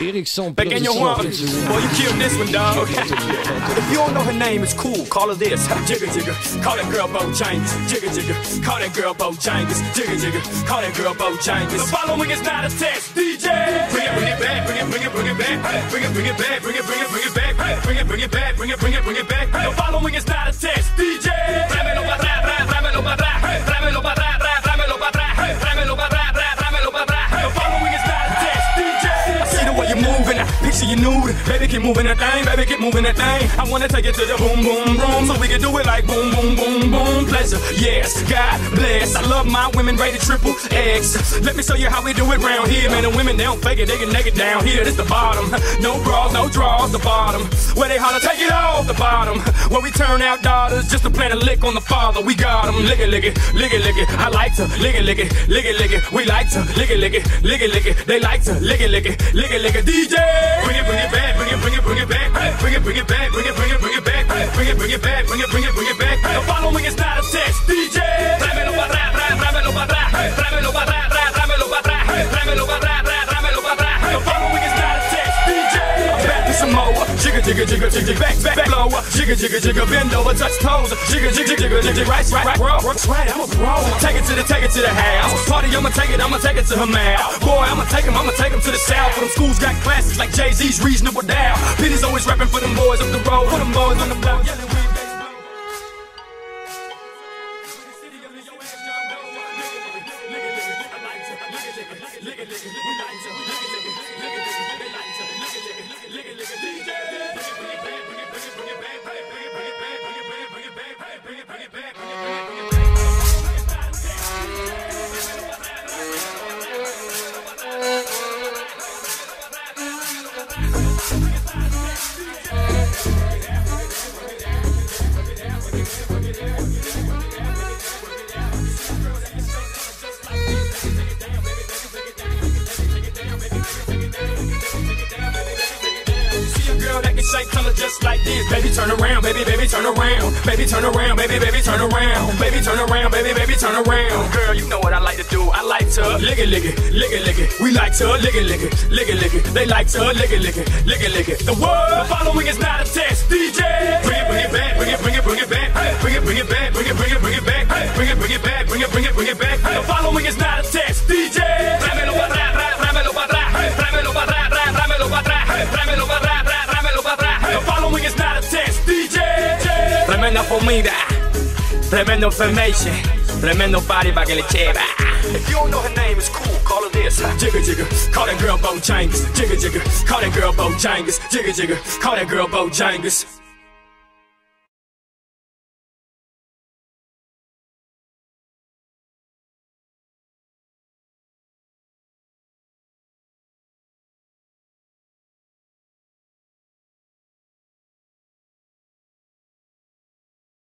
Eric Sample Pequeño Juan, boy, you killed this one, dog. if you don't know her name, it's cool. Call her this. Jigga jigga, call that girl Bojangles. Jigga jigga, call that girl Bojangles. Jigga jigga, call that girl Bojangles. The following is not a test, DJ. Bring it, bring it back, bring it, bring it, bring it back. Bring it, bring it back, bring it, bring it, bring it back. Bring it, bring it back, bring it, bring it, bring it back. The following is not I you nude. Baby, keep moving that thing, baby, keep moving that thing. I wanna take it to the boom, boom, boom, so we can do it like boom, boom, boom. Yes, God bless. I love my women rated triple X. Let me show you how we do it round here, man. The women they don't fake it, they get naked down here. This the bottom, no bras, no draws, the bottom. Where they holler, take it off the bottom. Where we turn out daughters just to plant a lick on the father. We got them, lick it, lick it, lick it, lick it. I like to lick it, lick it, lick it, lick it. We like to lick it, lick it, lick it, lick it. They like to lick it, lick it, lick it, lick it. DJ, bring it, bring it back, bring it, bring it, bring it back, bring it, bring it back, bring it, bring it, bring it back, bring it, bring it back, bring it, bring it, bring it back. Jigga, jigga, jigga, back, back, back. Jigga, jigga, jigga, bend over, touch toes. Jigga, jigga, jigga, jigga, right, right, right, bro. Right, I'm a bro. Take it to the, take it to the house. Party, I'ma take it, I'ma take it to her mouth. Boy, I'ma take him, I'ma take him to the south. For them schools got classes like Jay Z's reasonable doubt. Peter's always rapping for them boys up the road, for them boys on the block. yelling, shake color just like this. Baby, turn around, baby, baby, turn around. Baby, turn around, baby, baby, turn around. Baby, turn around, baby, baby, turn around. Girl, you know what I like to do. I like to lick it, lick it, lick it, lick it. We like to lick it, lick it, lick it, lick it. They like to lick it, lick it, lick it, lick it. The word following is not a test, DJ. Bring it, bring it back, comida, tremendo information, tremendo body pa' que le cheva. If you don't know her name, it's cool. Call her this. Jigga jigga, call that girl Bojangles. Jigga jigga, call that girl Bojangles. Jigga jigga, call that girl Bojangles.